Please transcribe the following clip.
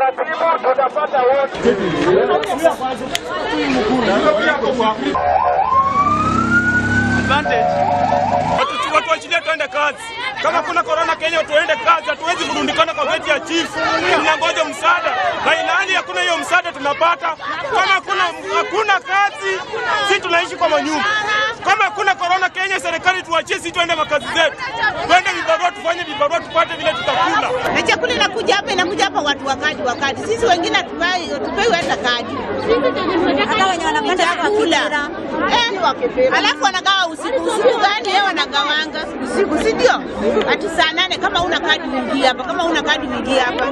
Elimu tutapata wote. advantage. Watu watu waachilie tuende kazi. Kama kuna korona Kenya tuende kazi, hatuwezi kurundikana kwa geti ya chifu, Tunangoja msaada. Na hakuna hiyo msaada tunapata. Kama hakuna hakuna kazi, si tunaishi kwa manyumba. Kama hakuna korona Kenya, serikali tuachie si tuende makazi zetu. Twende vibarua tufanye vibarua tupate vile na chakula inakuja hapa, inakuja hapa watu wa kadi wa kadi. Sisi wengine hatupai hatupai hata kadi, hata wenye wanapenda chakula eh, alafu wanagawa usiku. Usiku gani yeye wanagawanga usiku, si ndio? Ati saa nane, kama una kadi uingie hapa, kama una kadi uingie hapa.